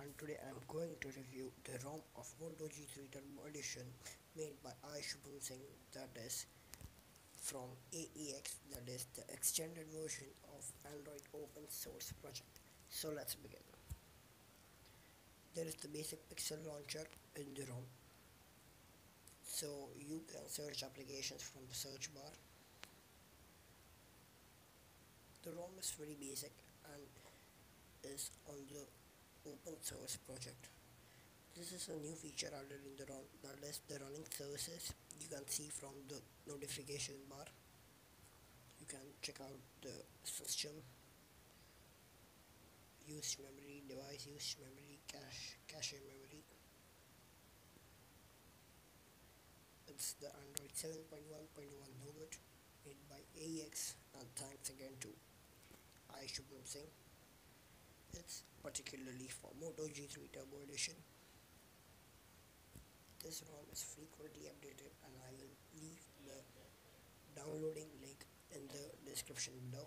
and today I am going to review the ROM of Moto G3 Turbo Edition made by I Shubham Singh that is from AEX that is the extended version of Android open source project. So let's begin. There is the basic pixel launcher in the ROM. So you can search applications from the search bar. The ROM is very basic and is on the open source project. This is a new feature added in the ROM that the running services you can see from the notification bar. You can check out the system, used memory, device used memory, cache, cache memory. It's the Android 7.1.1 Nougat made by AEX and thanks again to I Shubham Singh. It's particularly for Moto G3 Turbo Edition. This ROM is frequently updated and I will leave the downloading link in the description below.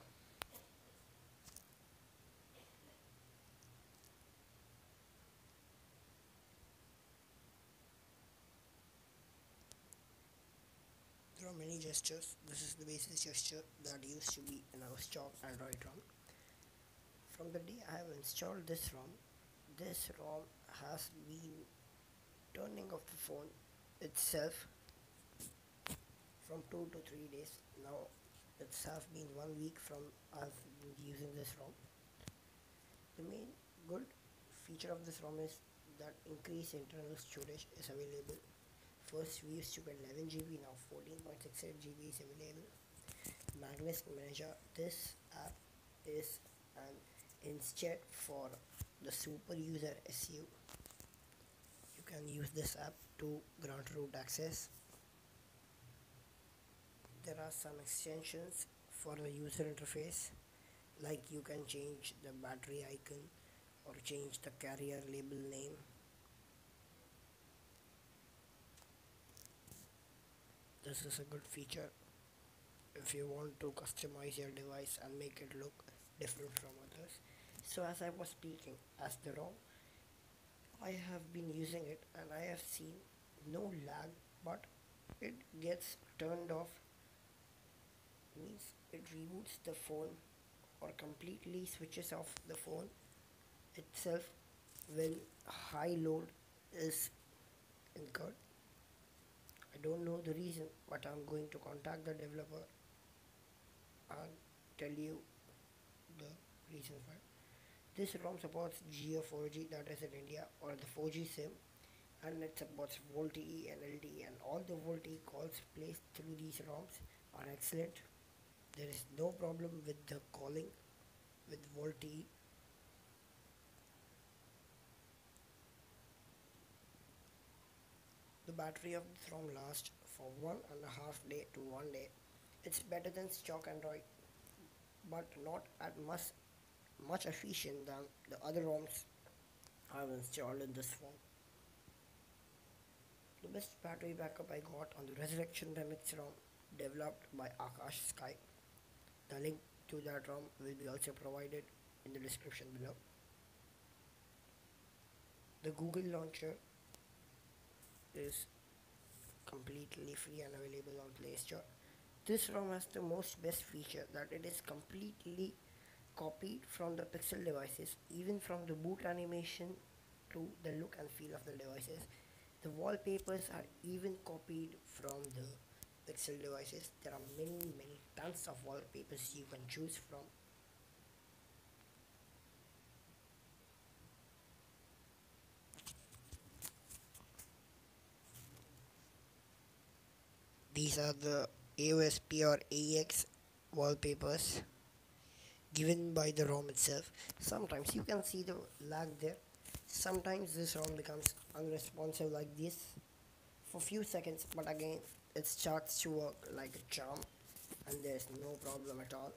There are many gestures. This is the basic gesture that used to be in our stock Android ROM. From the day I have installed this ROM, this ROM has been turning off the phone itself from two to three days. Now it's have been one week from I've been using this ROM. The main good feature of this ROM is that increased internal storage is available. First we used to get 11 GB, now 14.68 GB is available. Magisk Manager, this app is an instead for the super user SU you can use this app to grant root access. There are some extensions for the user interface like you can change the battery icon or change the carrier label name. This is a good feature if you want to customize your device and make it look different from others so as I was speaking as the ROM I have been using it and I have seen no lag but it gets turned off. Means it reboots the phone or completely switches off the phone itself when high load is incurred. I don't know the reason but I'm going to contact the developer and tell you the reason for it this ROM supports Jio 4G that is in India or the 4G SIM and it supports VoLTE and LTE and all the VoLTE calls placed through these ROMs are excellent. There is no problem with the calling with VoLTE. The battery of this ROM lasts for one and a half day to one day. It's better than stock Android but not at much much efficient than the other ROMs I've installed in this phone. The best battery backup I got on the Resurrection Remix ROM developed by Akash Sky. The link to that ROM will be also provided in the description below. The Google Launcher is completely free and available on Play Store. This ROM has the most best feature that it is completely copied from the Pixel devices, even from the boot animation to the look and feel of the devices. The wallpapers are even copied from the Pixel devices. There are many, many tons of wallpapers you can choose from. These are the AOSP or AEX wallpapers given by the ROM itself. Sometimes you can see the lag there. Sometimes this ROM becomes unresponsive like this for few seconds but again it starts to work like a charm and there's no problem at all.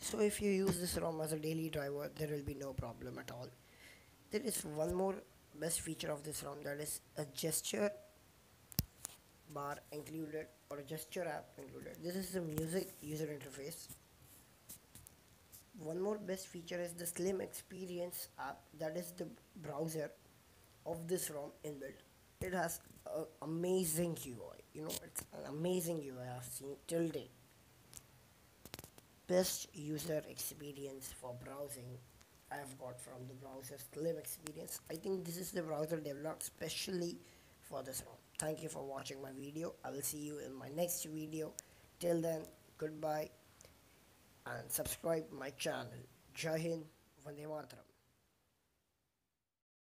So if you use this ROM as a daily driver there will be no problem at all. There is one more best feature of this ROM that is a gesture bar included or a gesture app included. This is the music user interface one more best feature is the Slim Experience app. That is the browser of this ROM inbuilt. It has an amazing UI. You know, it's an amazing UI I've seen till date. Best user experience for browsing I have got from the browser Slim Experience. I think this is the browser developed specially for this ROM. Thank you for watching my video. I will see you in my next video. Till then, goodbye and subscribe my channel. Jai Hind, Vande.